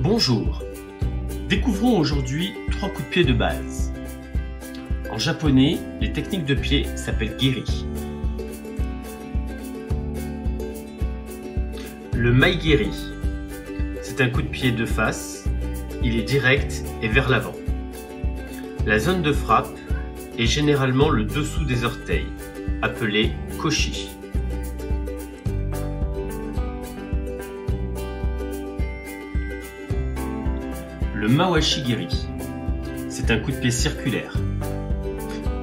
Bonjour Découvrons aujourd'hui trois coups de pied de base. En japonais, les techniques de pied s'appellent giri. Le maigiri, c'est un coup de pied de face, il est direct et vers l'avant. La zone de frappe est généralement le dessous des orteils, appelé koshi. Le Mawashi-giri, c'est un coup de pied circulaire.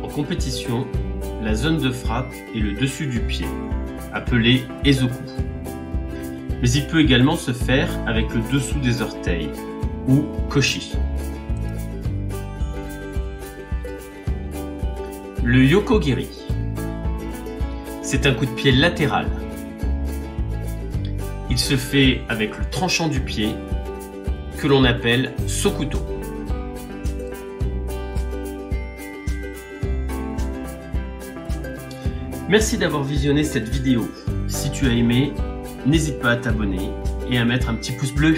En compétition, la zone de frappe est le dessus du pied, appelé ezoku. Mais il peut également se faire avec le dessous des orteils, ou koshi. Le Yokogiri, c'est un coup de pied latéral. Il se fait avec le tranchant du pied l'on appelle Sokuto. Merci d'avoir visionné cette vidéo. Si tu as aimé, n'hésite pas à t'abonner et à mettre un petit pouce bleu.